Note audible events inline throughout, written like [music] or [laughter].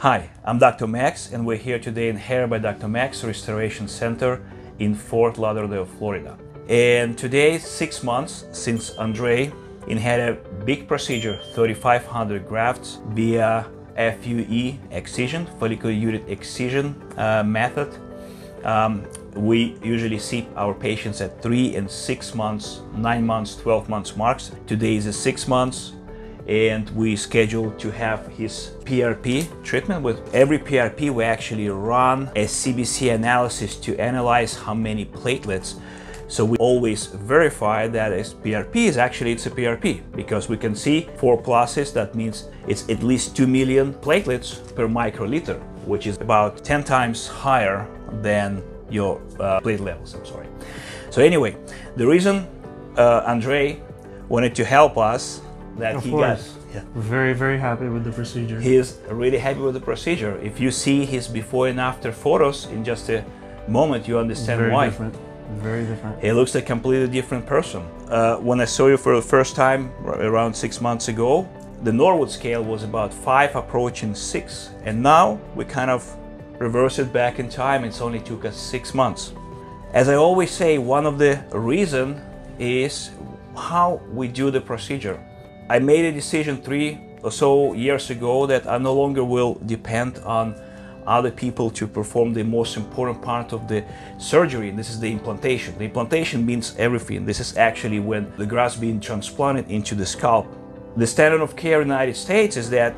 Hi, I'm Dr. Max, and we're here today in Hair by Dr. Max Restoration Center in Fort Lauderdale, Florida. And today, six months since Andre had a big procedure, 3,500 grafts via FUE excision, follicular unit excision uh, method. Um, we usually see our patients at three and six months, nine months, 12 months marks. Today is a six months and we scheduled to have his PRP treatment. With every PRP, we actually run a CBC analysis to analyze how many platelets. So we always verify that a PRP is actually it's a PRP because we can see four pluses. That means it's at least 2 million platelets per microliter, which is about 10 times higher than your uh, platelet levels. I'm sorry. So anyway, the reason uh, Andre wanted to help us that of he course. got. Yeah. Very, very happy with the procedure. He is really happy with the procedure. If you see his before and after photos in just a moment, you understand very why. different. Very different. He looks a completely different person. Uh, when I saw you for the first time around six months ago, the Norwood scale was about five, approaching six, and now we kind of reverse it back in time. It's only took us six months. As I always say, one of the reason is how we do the procedure. I made a decision three or so years ago that I no longer will depend on other people to perform the most important part of the surgery. This is the implantation. The implantation means everything. This is actually when the graft being transplanted into the scalp. The standard of care in the United States is that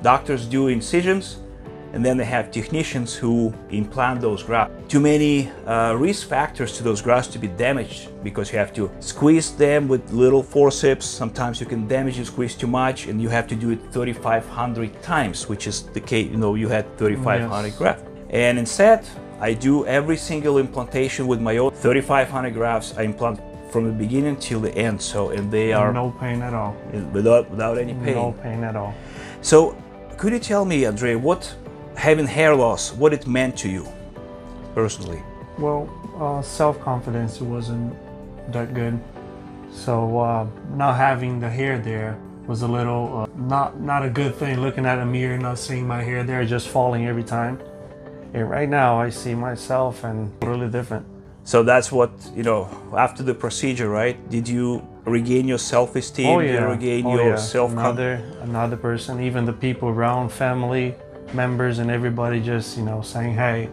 doctors do incisions and then they have technicians who implant those grafts. Too many uh, risk factors to those grafts to be damaged because you have to squeeze them with little forceps. Sometimes you can damage and squeeze too much, and you have to do it 3,500 times, which is the case. You know, you had 3,500 Yes. grafts, and instead, I do every single implantation with my own 3,500 grafts. I implant from the beginning till the end. So, and they are no pain at all. without without any pain. No pain at all. So, could you tell me, Andre, what having hair loss, what it meant to you personally? Well, uh, self-confidence wasn't that good. So uh, not having the hair there was a little uh, not not a good thing. Looking at a mirror, not seeing my hair there, just falling every time. And right now, I see myself and really different. So that's what you know. After the procedure, right? Did you regain your self-esteem? oh Did you yeah, regain oh, your yeah. self? Another another person, even the people around, family members, and everybody just you know saying, hey,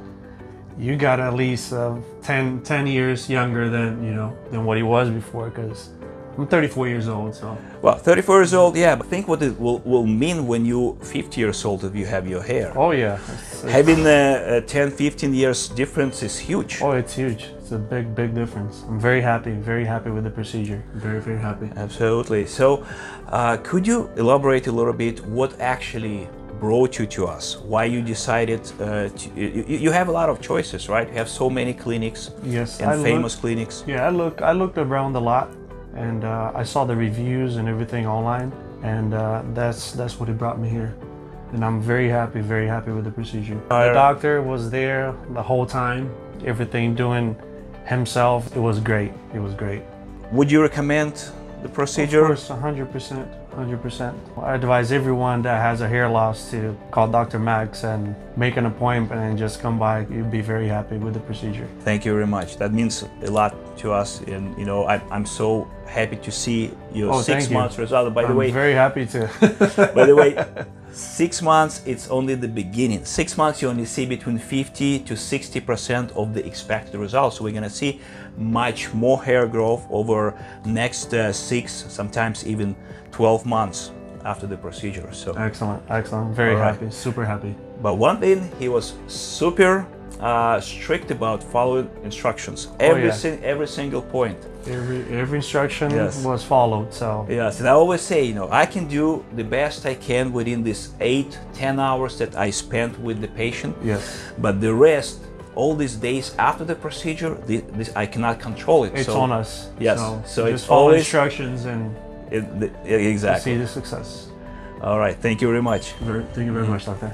you got at least uh, 10, 10 years younger than you know than what he was before. Because I'm 34 years old, so Well, 34 years old, yeah. But think what it will, will mean when you 50 years old if you have your hair. oh yeah, it's, it's- Having a, a 10, 15 years difference is huge. oh it's huge. It's a big big difference. I'm very happy, very happy with the procedure. Very very happy. Absolutely. So, uh, could you elaborate a little bit what actually brought you to us? Why you decided uh, to? You, you have a lot of choices, right? You have so many clinics Yes, and I famous looked- clinics. Yeah, I look I looked around a lot, and uh, I saw the reviews and everything online, and uh, that's that's what it brought me here. And I'm very happy, very happy with the procedure. Uh, The doctor was there the whole time, everything doing himself. It was great. It was great. Would you recommend the procedure? Of course, 100%, 100%. I advise everyone that has a hair loss to call Dr. Max and make an appointment and just come by. You'll be very happy with the procedure. Thank you very much. That means a lot to us, and you know, I, I'm so happy to see your Oh, six thank you. months result. By the I'm way, very happy to. [laughs] by the way, [laughs] six months it's only the beginning. Six months you only see between 50 to 60 percent of the expected results. So we're gonna see much more hair growth over next uh, six, sometimes even 12 months after the procedure. So. Excellent, excellent. Very right. happy, super happy. But one thing, he was super uh, strict about following instructions. Every, Oh, yeah. every single point. Every every instruction Yes. was followed. So Yes, and I always say, you know, I can do the best I can within this eight, ten hours that I spent with the patient. yes, But the rest, all these days after the procedure, thi- this, I cannot control it. it's so on us. Yes, So, so just it's follow always- instructions and It, the- exactly. see the success. All right. Thank you very much. Very, thank you very much, doctor.